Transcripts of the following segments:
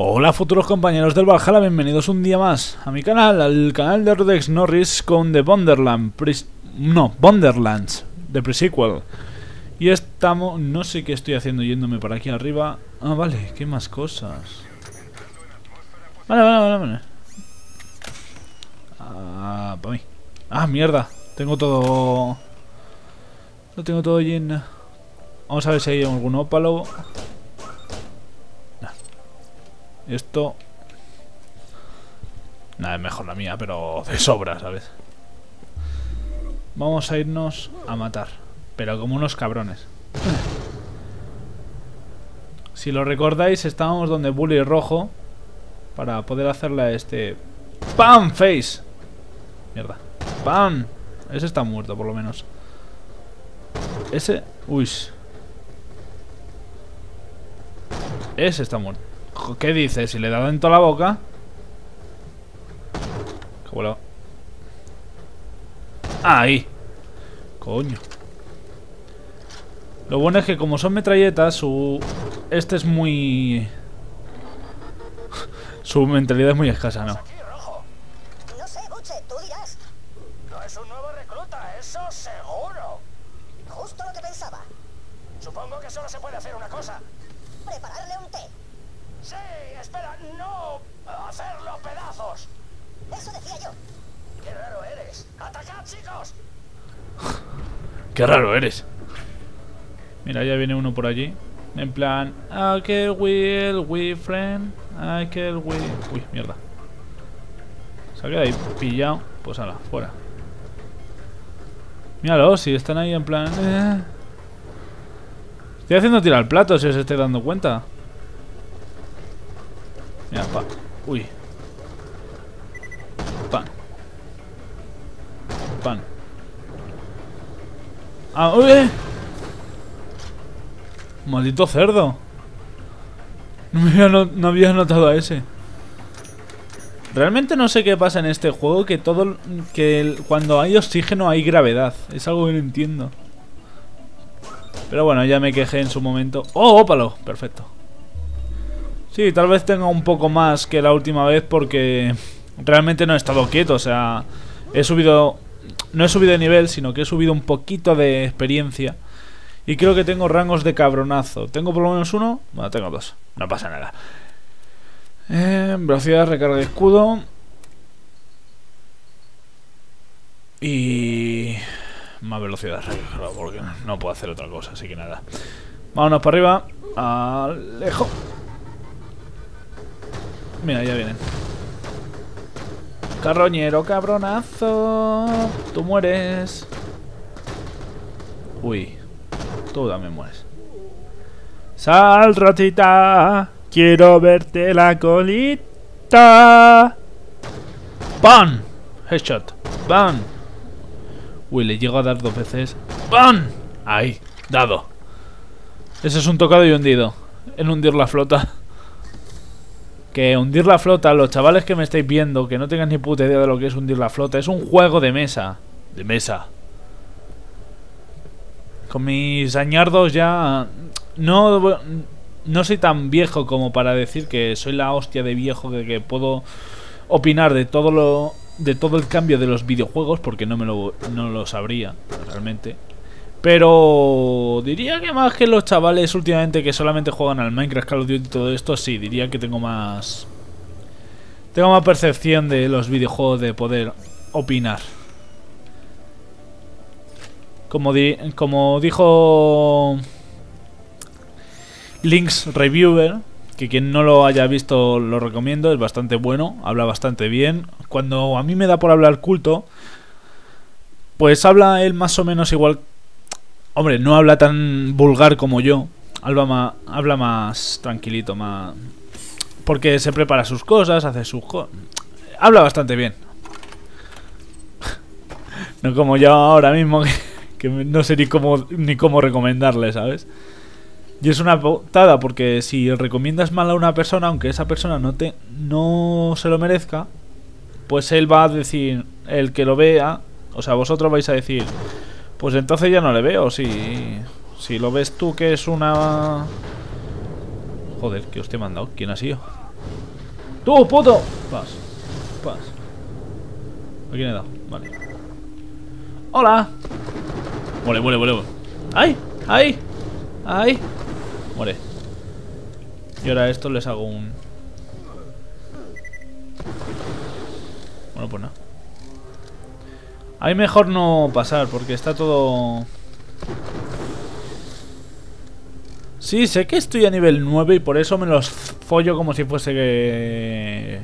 Hola futuros compañeros del Valhalla, bienvenidos un día más a mi canal, al canal de Rodex Norris con The Wonderland, no, Wonderlands, de pre-sequel. Y estamos, no sé qué estoy haciendo yéndome para aquí arriba. Ah, vale, qué más cosas. Vale, vale, vale, vale. Ah, para mí. Ah, mierda, tengo todo... Lo tengo todo lleno. Vamos a ver si hay algún ópalo. Esto... Nada, es mejor la mía, pero de sobra, ¿sabes? Vamos a irnos a matar. Pero como unos cabrones. Si lo recordáis, estábamos donde Bully rojo. Para poder hacerle este... ¡Pam! Face. Mierda. ¡Pam! Ese está muerto, por lo menos. Ese... Uy. Ese está muerto. ¿Qué dice? Si le he dado en toda la boca. Qué bueno. Ahí. Coño. Lo bueno es que como son metralletas, su... Este es muy... su mentalidad es muy escasa. No sé, Buche, tú dirás. No es un nuevo recluta, eso seguro. Justo lo que pensaba. Supongo que solo se puede hacer una cosa. Prepararle un té. Sí, espera, no hacerlo pedazos. Eso decía yo. Qué raro eres. Qué raro eres. Mira, ya viene uno por allí. En plan, I can will, we friend, I can will. Uy, mierda. Se ha quedado ahí pillado. Pues ala, fuera. Míralo, si están ahí en plan. eh. Estoy haciendo tirar el plato, si os estáis dando cuenta. Mira, pa. Uy. Pan. Pan. Ah, uy. eh. Maldito cerdo. No, había, no, no había notado a ese. Realmente no sé qué pasa en este juego que todo que cuando hay oxígeno hay gravedad. Es algo que no entiendo. Pero bueno, ya me quejé en su momento. ¡Oh, ópalo! Perfecto. Sí, tal vez tenga un poco más que la última vez porque realmente no he estado quieto. O sea, he subido... No he subido de nivel, sino que he subido un poquito de experiencia. Y creo que tengo rangos de cabronazo. ¿Tengo por lo menos uno? Bueno, tengo dos. No pasa nada. Eh, velocidad, recarga de escudo. Y... Más velocidad, recarga, porque no puedo hacer otra cosa, así que nada. Vámonos para arriba. Alejo. Mira, ya vienen. Carroñero, cabronazo. Tú mueres. Uy. Tú también mueres. Sal, ratita. Quiero verte la colita. ¡Pam! Headshot. ¡Pam! Uy, le llego a dar dos veces. ¡Pam! Ahí, dado. Ese es un tocado y hundido. En hundir la flota. Que hundir la flota, los chavales que me estáis viendo, que no tengan ni puta idea de lo que es hundir la flota, es un juego de mesa. De mesa. Con mis añardos ya... No, no soy tan viejo como para decir que soy la hostia de viejo que, que puedo opinar de todo lo de todo el cambio de los videojuegos porque no me lo no lo sabría realmente. Pero diría que más que los chavales últimamente que solamente juegan al Minecraft, Call of Duty y todo esto, sí, diría que tengo más tengo más percepción de los videojuegos de poder opinar. Como, como dijo Links Reviewer, que quien no lo haya visto lo recomiendo, es bastante bueno, habla bastante bien. Cuando a mí me da por hablar culto, pues habla él más o menos igual. Hombre, no habla tan vulgar como yo, habla más, habla más tranquilito, más... Porque se prepara sus cosas, hace sus cosas... Habla bastante bien. no como yo ahora mismo, que, que no sé ni cómo, ni cómo recomendarle, ¿sabes? Y es una putada porque si recomiendas mal a una persona, aunque esa persona no te no se lo merezca, pues él va a decir, el que lo vea, o sea, vosotros vais a decir, pues entonces ya no le veo, si si lo ves tú que es una Joder, que os te he mandado, ¿quién ha sido? ¡Tú, puto! Pas. Pas. ¿A quién he dado? Vale. ¡Hola! Muere, muere, muere. ¡Ay! ¡Ay! ¡Ay! Muere. Y ahora a esto les hago un... Bueno, pues nada. Ahí mejor no pasar porque está todo... Sí, sé que estoy a nivel 9 y por eso me los follo como si fuese que...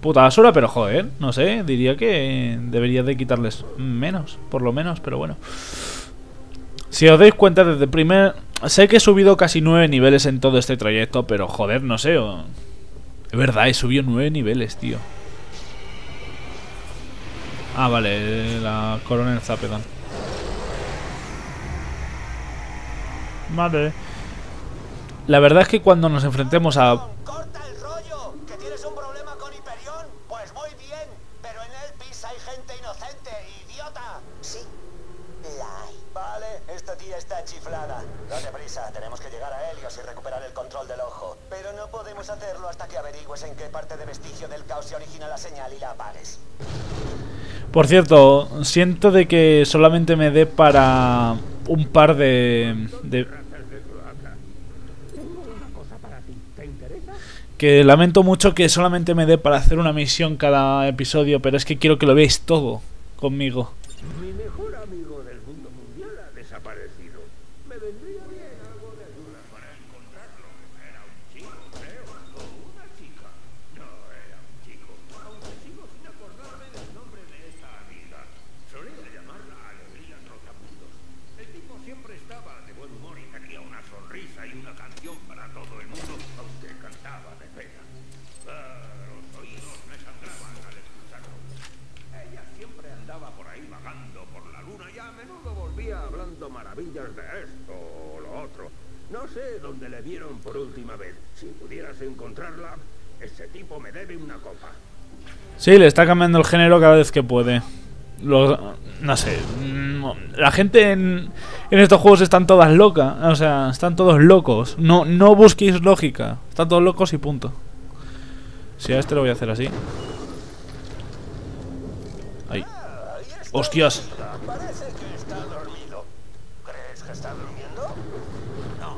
Puta basura, pero joder, no sé, diría que debería de quitarles menos, por lo menos, pero bueno. Si os dais cuenta desde el primer... Sé que he subido casi 9 niveles en todo este trayecto, pero joder, no sé. Es verdad, he subido 9 niveles, tío. Ah, vale, la coronel Zapedan. Vale. La verdad es que cuando nos enfrentemos a... ¡Corta el rollo! ¿Que tienes un problema con Hyperion? Pues muy bien, pero en el PIS hay gente inocente, idiota. Sí, la hay. Vale, esta tía está chiflada. Date prisa, tenemos que llegar a Helios y recuperar el control del ojo. Pero no podemos hacerlo hasta que averigües en qué parte de vestigio del caos se origina la señal y la apagues. Por cierto, siento de que solamente me dé para un par de... Que lamento mucho que solamente me dé para hacer una misión cada episodio, pero es que quiero que lo veáis todo conmigo. Mi mejor amigo del mundo mundial ha desaparecido. Me vendría bien algo de ayuda maravillas de esto o lo otro. No sé dónde le vieron por última vez. Si pudieras encontrarla, ese tipo me debe una copa. Sí, le está cambiando el género cada vez que puede. Lo- no sé. mm, La gente en, en estos juegos están todas locas. O sea, están todos locos. No, no busquéis lógica. Están todos locos y punto. Si a este lo voy a hacer así. Ahí. Está. Hostias. Parece que está dormido. ¿Crees que está durmiendo? No.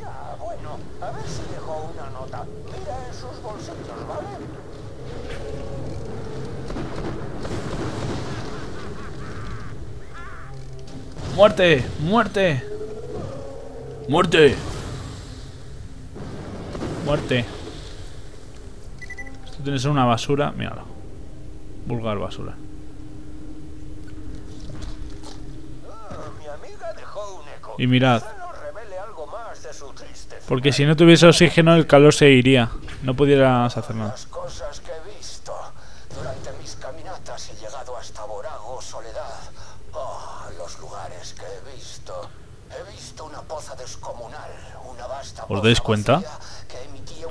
Ya, bueno, a ver si dejó una nota. Mira en sus bolsillos, ¿vale? ¡Muerte! ¡Muerte! ¡Muerte! ¡Muerte! Esto tiene que ser una basura. Míralo. Vulgar basura. Ah, mi amiga dejó un eco. Y mirad. Quizá nos revele algo más de su triste Porque si no tuviese oxígeno, el calor se iría. No pudieras hacer nada. Las cosas que he visto durante mis caminatas he llegado hasta Borago, Soledad. Oh, los lugares que he visto. He visto una poza descomunal, una vasta ¿Os dais cuenta?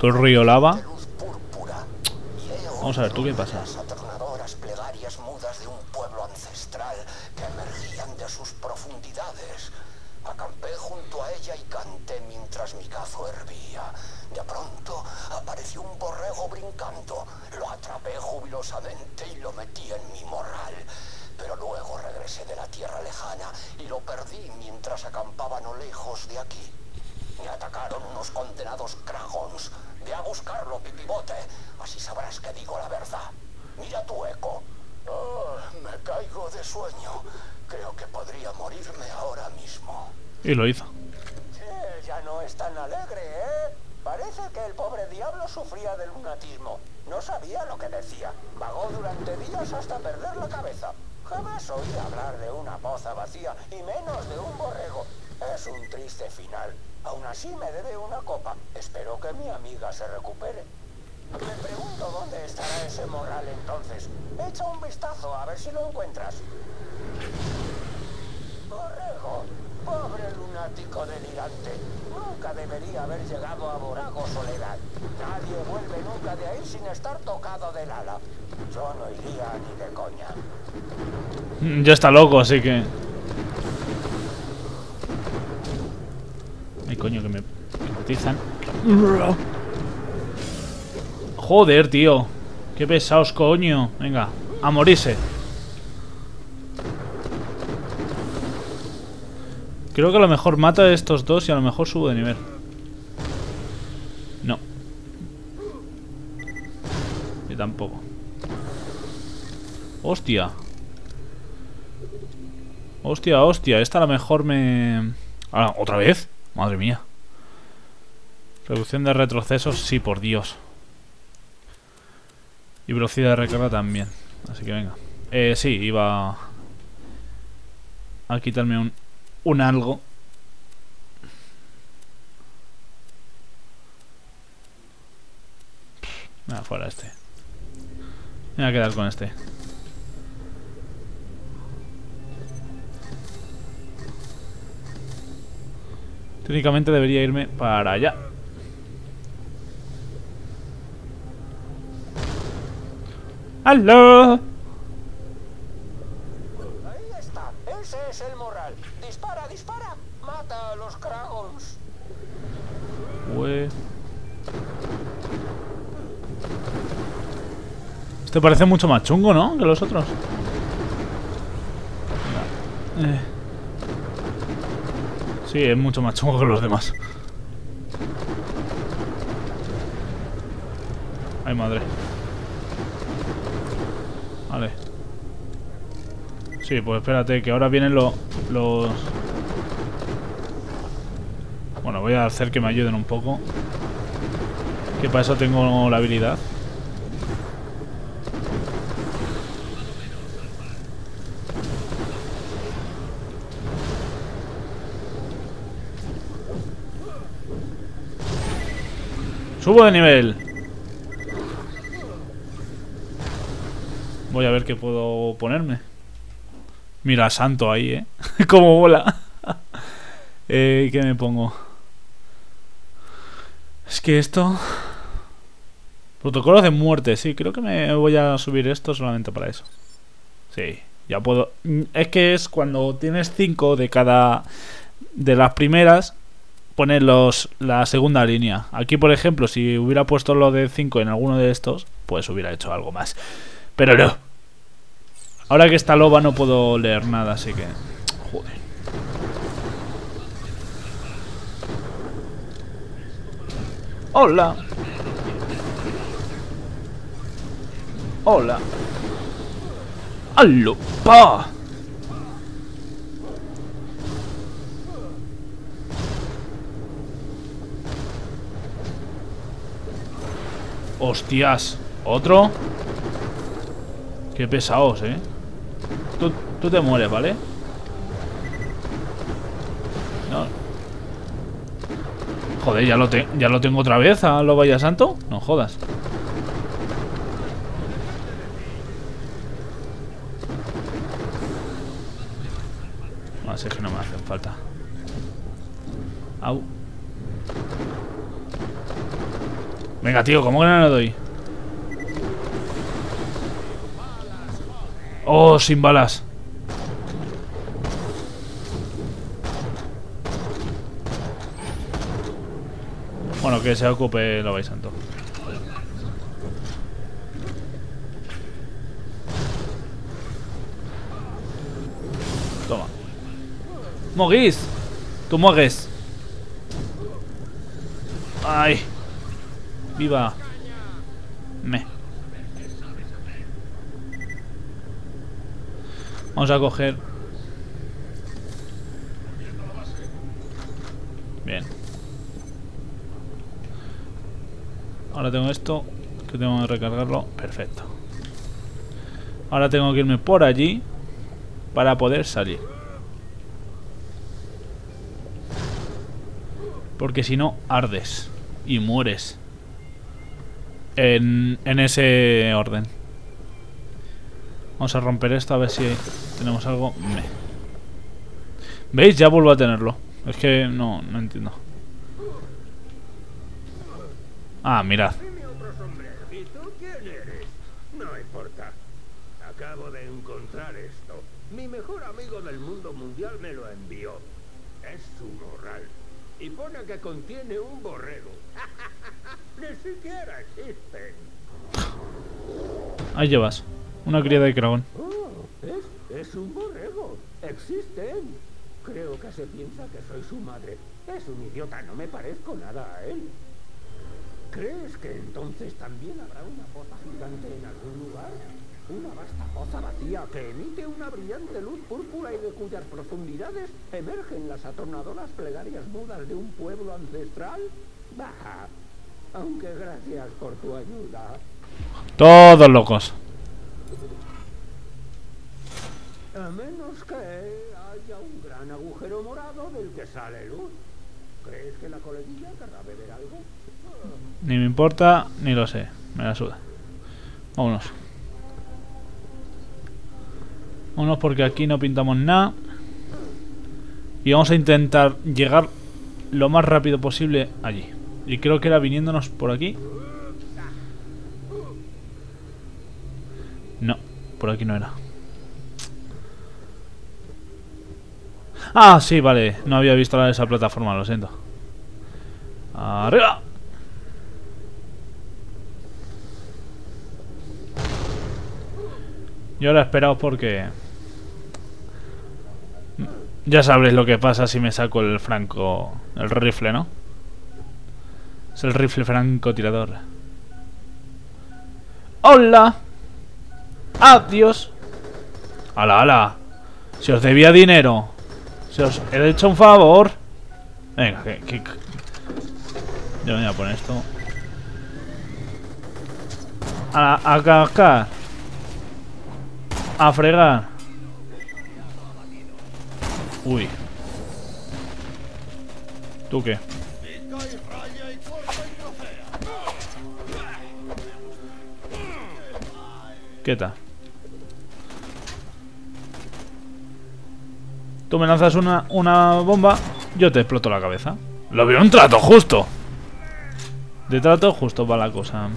Todo el río lava. Y Vamos a ver, ¿tú qué oído pasa? Las aterradoras plegarias mudas de un pueblo ancestral que emergían de sus profundidades. Acampé junto a ella y canté mientras mi cazo hervía. De pronto apareció un borrego brincando. Lo atrapé jubilosamente y lo metí en mi morral. Pero luego regresé de la tierra lejana y lo perdí mientras acampaba no lejos de aquí. Me atacaron unos condenados kragons. Ve a buscarlo, pipibote. Así sabrás que digo la verdad. Mira tu eco. Oh, me caigo de sueño. Creo que podría morirme ahora mismo. Y lo hizo. Ya no es tan alegre, ¿eh? Parece que el pobre diablo sufría de lunatismo. No sabía lo que decía. Vagó durante días hasta perder la cabeza. Jamás oí hablar de una poza vacía y menos de un borrego. Es un triste final. Aún así me debe una copa. Espero que mi amiga se recupere. Me pregunto dónde estará ese morral entonces. Echa un vistazo a ver si lo encuentras. Borrego, pobre lunático delirante. Nunca debería haber llegado a Borago Soledad. Nadie vuelve nunca de ahí sin estar tocado del ala. Yo no iría ni de coña. Ya está loco, así que... Ay, coño, que me hipnotizan. Joder, tío. Qué pesados, coño. Venga, a morirse. Creo que a lo mejor mata a estos dos y a lo mejor subo de nivel. No. Y tampoco. Hostia. Hostia, hostia. Esta a lo mejor me... Ah, ¿Otra vez? Madre mía. Reducción de retrocesos, sí, por Dios. Y velocidad de recarga también. Así que venga. Eh, sí, iba a quitarme un, un algo. Nada, fuera este. Me voy a quedar con este. Técnicamente debería irme para allá. ¡Aló! Ahí está. Ese es el moral. Dispara, dispara. Mata a los Kragons. Ue. Este parece mucho más chungo, ¿no? Que los otros. Eh. Sí, es mucho más chungo que los demás. Ay, madre. Vale. Sí, pues espérate, que ahora vienen lo- los... Bueno, voy a hacer que me ayuden un poco. Que para eso tengo la habilidad. Subo de nivel. Voy a ver qué puedo ponerme. Mira, santo ahí, ¿eh? Como bola. eh, ¿Qué me pongo? Es que esto... Protocolo de muerte, sí, creo que me voy a subir esto solamente para eso. Sí, ya puedo... Mm, Es que es cuando tienes 5 de cada... De las primeras, poner los, la segunda línea. Aquí, por ejemplo, si hubiera puesto lo de 5 en alguno de estos, pues hubiera hecho algo más. Pero no. Ahora que está loba no puedo leer nada, así que... Joder. Hola. Hola. ¡Aló! ¡Pa! ¡Hostias! ¿Otro? Qué pesados, ¿eh? Tú, tú te mueres, ¿vale? No. Joder, ¿ya lo, te- ¿ya lo tengo otra vez a lo vaya santo? No jodas. No sé que no me hacen falta. Au. Venga, tío, ¿cómo que no le doy? Oh, sin balas. Bueno, que se ocupe lo vais santo. Toma. Mogis. Tú muegues. Ay. Viva. Me. Vamos a coger. Bien. Ahora tengo esto, que tengo que recargarlo. Perfecto. Ahora tengo que irme por allí para poder salir. Porque si no, ardes y mueres. En, ese orden. Vamos a romper esto a ver si tenemos algo. ¿Veis? Ya vuelvo a tenerlo. Es que no, no entiendo. Ah, mirad. ¿Y tú quién eres? No importa. Acabo de encontrar esto. Mi mejor amigo del mundo mundial me lo envió. Es su moral. Y pone que contiene un borrego. Ni siquiera existen. Ahí llevas. Una cría de dragón. Oh, es, es un borrego. Existen. Creo que se piensa que soy su madre. Es un idiota, no me parezco nada a él. ¿Crees que entonces también habrá una fosa gigante en algún lugar? Una vasta fosa vacía que emite una brillante luz púrpura y de cuyas profundidades emergen las atornadoras plegarias mudas de un pueblo ancestral? Baja. Aunque gracias por tu ayuda. Todos locos. A menos que haya un gran agujero morado del que sale luz. ¿Crees que la coleguilla querrá beber algo? Ni me importa, ni lo sé. Me la suda. Vámonos. Vámonos porque aquí no pintamos nada. Y vamos a intentar llegar lo más rápido posible allí. Y creo que era viniéndonos por aquí. No, por aquí no era. Ah, sí, vale. No había visto la de esa plataforma, lo siento. ¡Arriba! Y ahora esperaos porque... Ya sabréis lo que pasa si me saco el franco... El rifle, ¿no? Es el rifle francotirador. ¡Hola! ¡Adiós! ¡Hala, hala! Si os debía dinero. Si os he hecho un favor. Venga, que... que... Yo me voy a poner esto. A, a cascar. A fregar. Uy. ¿Tú qué? ¿Qué tal? Tú me lanzas una, una bomba, yo te exploto la cabeza. Lo veo un trato justo. De trato justo va la cosa.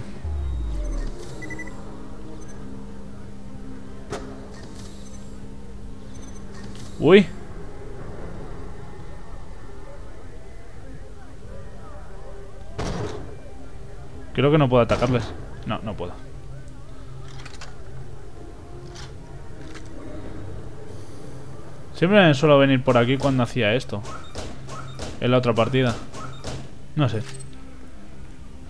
Uy. Creo que no puedo atacarles. No, no puedo. Siempre me suelo venir por aquí cuando hacía esto. En la otra partida. No sé.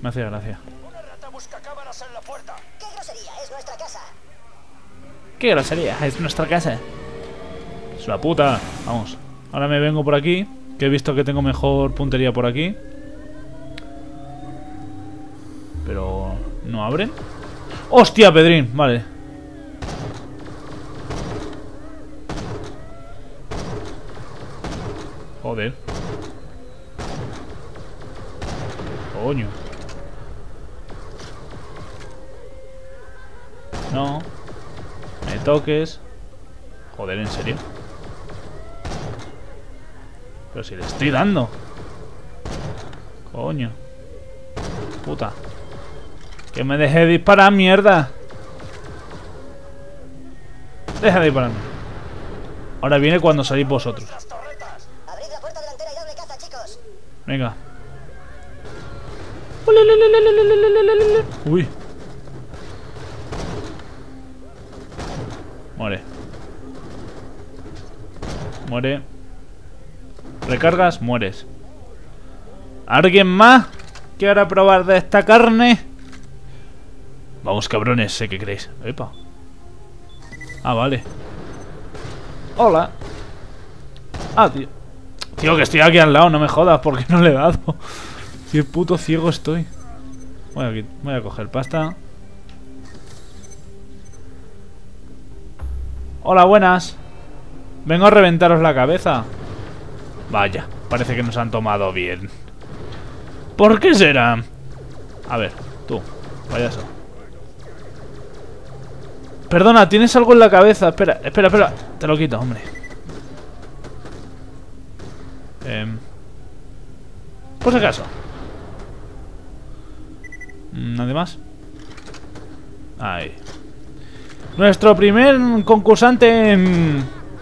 Me hacía gracia. Una rata busca cámaras en la puerta. ¡Qué grosería! Es nuestra casa. ¡Qué grosería! Es nuestra casa. Es la puta. Vamos. Ahora me vengo por aquí. Que he visto que tengo mejor puntería por aquí. ¿No abren? ¡Hostia, Pedrín! Vale. Joder. Coño. No. Me toques. Joder, ¿en serio? Pero si le estoy dando. Coño. Puta. Que me deje de disparar, mierda. Deja de dispararme. Ahora viene cuando salís vosotros. Venga. Uy. Muere. Muere. Recargas, mueres. ¿Alguien más quiere probar de esta carne? Vamos, cabrones, sé que creéis. Epa. Ah, vale. Hola. Ah, tío. Tío, que estoy aquí al lado, no me jodas, porque no le he dado. Si puto ciego estoy. Voy a, voy a coger pasta. Hola, buenas. Vengo a reventaros la cabeza. Vaya, parece que nos han tomado bien. ¿Por qué será? A ver, tú, payaso. Perdona, tienes algo en la cabeza. Espera, espera, espera. Te lo quito, hombre. Em, por si acaso. Mm, ¿Nadie más? Ahí. Nuestro primer concursante.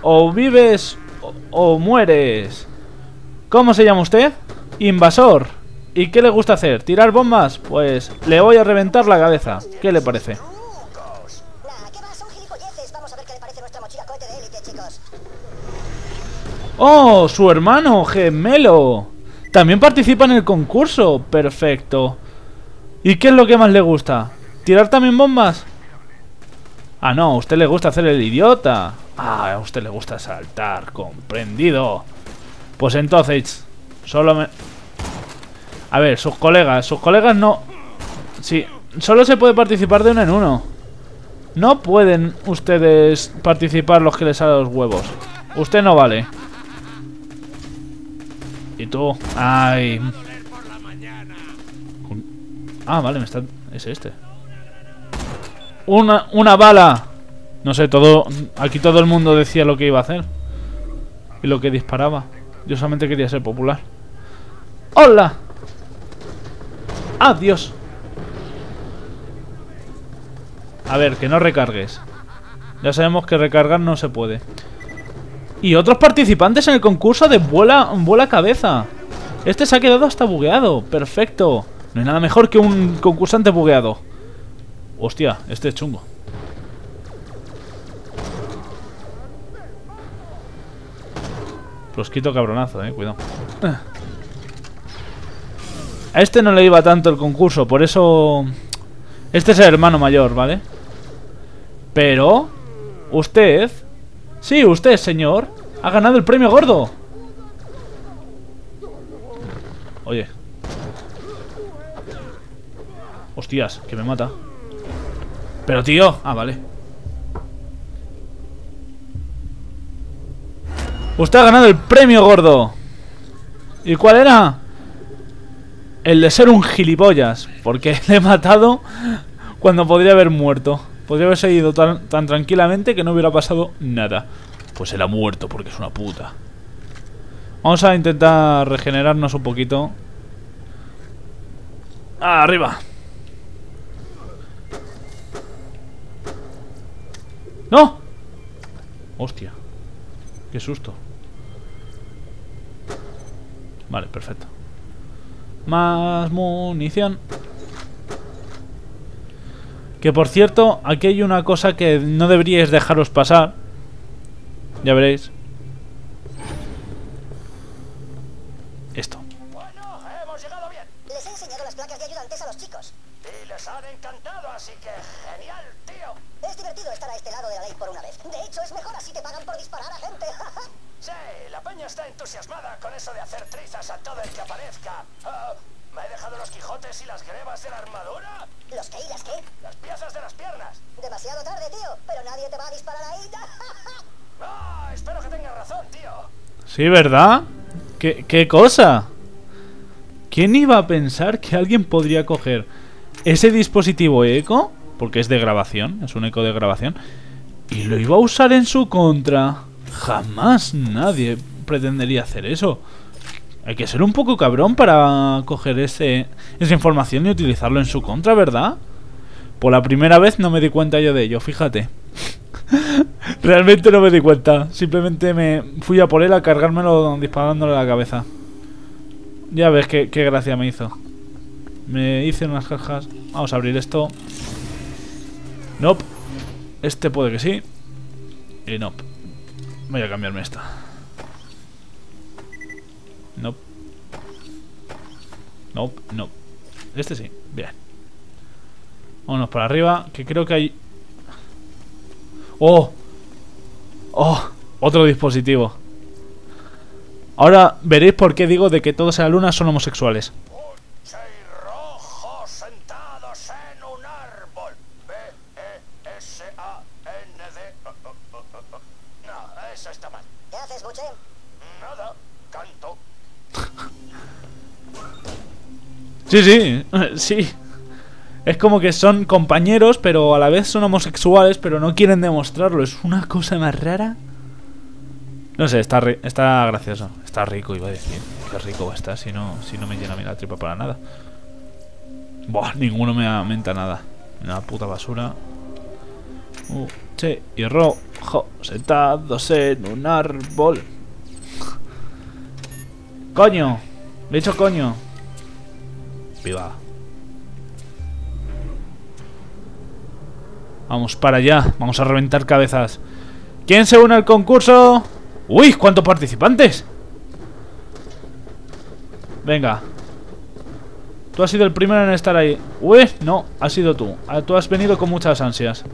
O vives o, o mueres. ¿Cómo se llama usted? Invasor. ¿Y qué le gusta hacer? ¿Tirar bombas? Pues le voy a reventar la cabeza. ¿Qué le parece? Nah, ¿qué va? Son gilipolleces. Vamos a ver qué le parece nuestra mochila cohete de élite, chicos. ¡Oh! Su hermano gemelo. También participa en el concurso. Perfecto. ¿Y qué es lo que más le gusta? ¿Tirar también bombas? Ah, no, a usted le gusta hacer el idiota. Ah, a usted le gusta saltar, comprendido. Pues entonces, solo me... A ver, sus colegas, sus colegas no... Sí, solo se puede participar de uno en uno. No pueden ustedes participar los que les salen los huevos. Usted no vale. ¿Y tú? Ay. Ah, vale, me está... Es este. Una, una bala. No sé, todo... Aquí todo el mundo decía lo que iba a hacer. Y lo que disparaba. Yo solamente quería ser popular. ¡Hola! ¡Adiós! A ver, que no recargues. Ya sabemos que recargar no se puede. Y otros participantes en el concurso de vuela, vuela cabeza. Este se ha quedado hasta bugueado. Perfecto. No hay nada mejor que un concursante bugueado. Hostia, este es chungo. Los quito cabronazo, eh, cuidado. A este no le iba tanto el concurso, por eso... Este es el hermano mayor, ¿vale? Pero... Usted... Sí, usted, señor. Ha ganado el premio gordo. Oye. Hostias, que me mata. Pero tío... Ah, vale. Usted ha ganado el premio gordo. ¿Y cuál era? El de ser un gilipollas. Porque le he matado cuando podría haber muerto. Podría haberse ido tan, tan tranquilamente que no hubiera pasado nada. Pues él ha muerto porque es una puta. Vamos a intentar regenerarnos un poquito. Ah, arriba. ¡No! Hostia. Qué susto. Vale, perfecto. Más munición. Que por cierto, aquí hay una cosa que no deberíais dejaros pasar. Ya veréis. Esto. Bueno, hemos llegado bien. Les he enseñado las placas de ayudantes a los chicos. Y les han encantado, así que genial, tío. Es divertido estar a este lado de la ley por una vez. De hecho, es mejor así te pagan por disparar a gente. Sí, la peña está entusiasmada con eso de hacer trizas a todo el que aparezca. Ah, ¿Me he dejado los quijotes y las grebas de la armadura? ¿Los qué y las qué? Las piezas de las piernas. Demasiado tarde, tío. Pero nadie te va a disparar ahí. Ah, espero que tengas razón, tío. Sí, ¿verdad? ¿Qué, qué cosa? ¿Quién iba a pensar que alguien podría coger ese dispositivo eco? Porque es de grabación, es un eco de grabación. Y lo iba a usar en su contra. Jamás nadie pretendería hacer eso. Hay que ser un poco cabrón para coger ese, esa información y utilizarlo en su contra, ¿verdad? Por la primera vez no me di cuenta yo de ello, fíjate. Realmente no me di cuenta. Simplemente me fui a por él a cargármelo disparándole la cabeza. Ya ves qué, qué gracia me hizo. Me hice unas cajas. Vamos a abrir esto. Nope. Este puede que sí. Y nope. Voy a cambiarme esta. Nope. Nope, nope. Este sí. Bien. Vámonos para arriba, que creo que hay... ¡Oh! ¡Oh! Otro dispositivo. Ahora veréis por qué digo de que todos en la luna son homosexuales. Puche y rojo sentados en un árbol. B-E-S-A-N-D. Oh, oh, oh, oh, oh. No, eso está mal. ¿Qué haces, Buche? Nada, canto. Sí, sí, sí. Es como que son compañeros, pero a la vez son homosexuales, pero no quieren demostrarlo. Es una cosa más rara. No sé, está, ri- está gracioso. Está rico, iba a decir. Qué rico va a estar si no, si no me llena a mí la tripa para nada. Buah, ninguno me aumenta nada. Una puta basura. Uh, che, y rojo, sentados en un árbol. Coño. he dicho coño. Vamos para allá. Vamos a reventar cabezas. ¿Quién se une al concurso? ¡Uy! ¿Cuántos participantes? Venga. Tú has sido el primero en estar ahí. Uy, no, has sido tú. Ah, Tú has venido con muchas ansias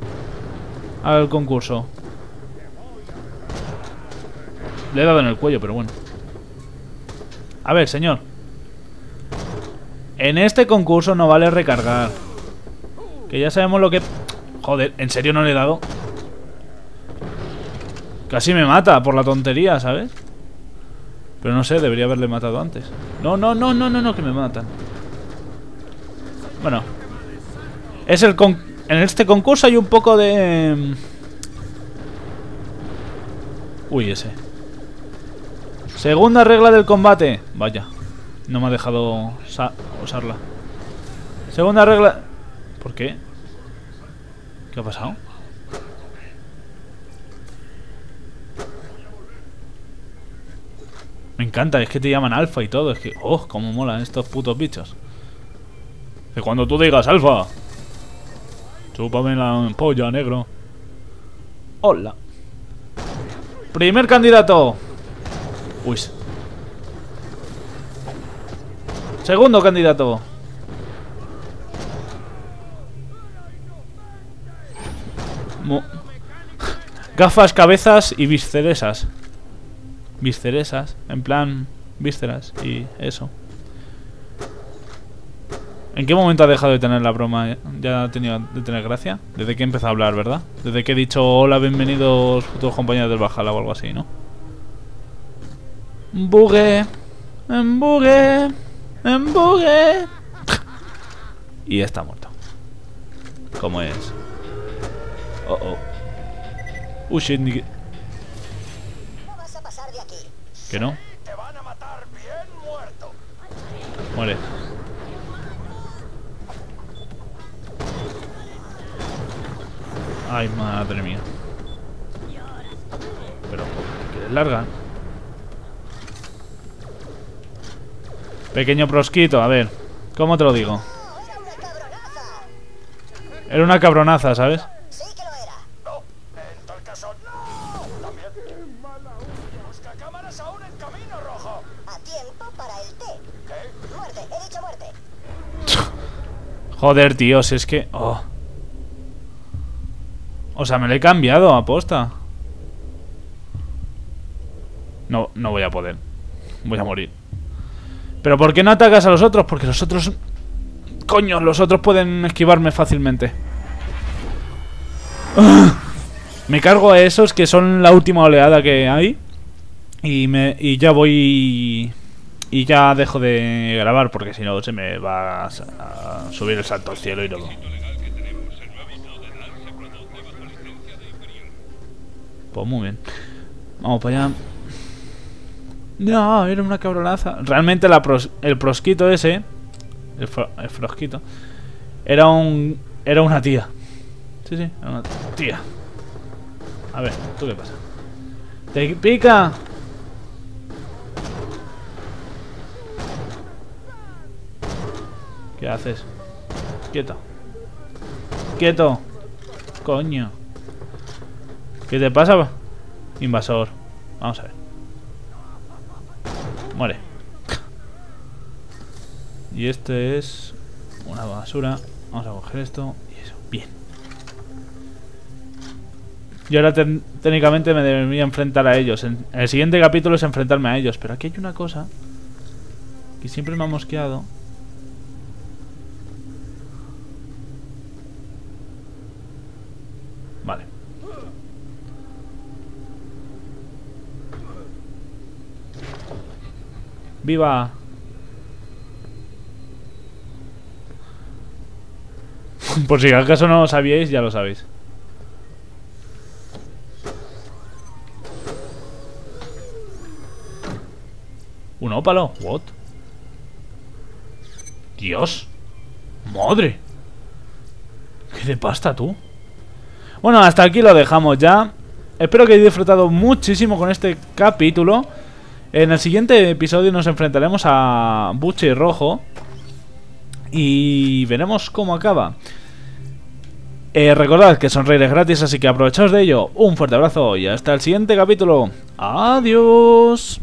al concurso. Le he dado en el cuello, pero bueno. A ver, señor. En este concurso no vale recargar. Que ya sabemos lo que... Joder, ¿en serio no le he dado? Casi me mata por la tontería, ¿sabes? Pero no sé, debería haberle matado antes. No, no, no, no, no, no, que me matan. Bueno. Es el con... En este concurso hay un poco de... mm, Uy, ese. Segunda regla del combate. Vaya. No me ha dejado sa- usarla. Segunda regla... ¿Por qué? ¿Qué ha pasado? Me encanta, es que te llaman alfa y todo. Es que, oh, cómo molan estos putos bichos. Que cuando tú digas alfa, chúpame la polla, negro. Hola. Primer candidato. Uy. Segundo candidato. Gafas, cabezas y visceresas. Visceresas, en plan vísceras y eso. ¿En qué momento ha dejado de tener la broma? ¿Ya ha tenido de tener gracia? Desde que he empezado a hablar, ¿verdad? Desde que he dicho hola, bienvenidos futuros compañeros del Valhalla o algo así, ¿no? Bugue, embugue, embugue. Y está muerto. ¿Cómo es? Oh, oh. Uh, shit, ni que- No vas a pasar de aquí. que no. Te van a matar bien muerto. Muere. Ay, madre mía. Pero, que es larga. Pequeño prosquito, a ver. ¿Cómo te lo digo? ¡Oh, era una cabronaza! ¿sabes? Joder, tío, si es que... oh. O sea, me lo he cambiado, aposta. No, no voy a poder. Voy a morir. ¿Pero por qué no atacas a los otros? Porque los otros... Coño, los otros pueden esquivarme fácilmente. Me cargo a esos que son la última oleada que hay. Y, me, y ya voy... Y ya dejo de grabar porque si no se me va a, a subir el salto al cielo y todo. Pues muy bien. Vamos para allá. No, era una cabronaza. Realmente la pros- el prosquito ese, el, fro- el frosquito, era un era una tía. Sí, sí, era una tía. A ver, ¿tú qué pasa? ¿Te pica? ¿Qué haces? Quieto. Quieto. Coño. ¿Qué te pasa? Invasor. Vamos a ver. Y este es una basura. Vamos a coger esto y eso. Bien. Y ahora técnicamente me debería enfrentar a ellos. El siguiente capítulo es enfrentarme a ellos. Pero aquí hay una cosa que siempre me ha mosqueado. Vale. ¡Viva! Por si acaso no lo sabíais, ya lo sabéis. ¿Un ópalo? ¿What? Dios. Madre. ¿Qué de pasta tú? Bueno, hasta aquí lo dejamos ya. Espero que hayáis disfrutado muchísimo con este capítulo. En el siguiente episodio nos enfrentaremos a Buche Rojo y veremos cómo acaba. Eh, recordad que sonreír es gratis, así que aprovechaos de ello. Un fuerte abrazo y hasta el siguiente capítulo. Adiós.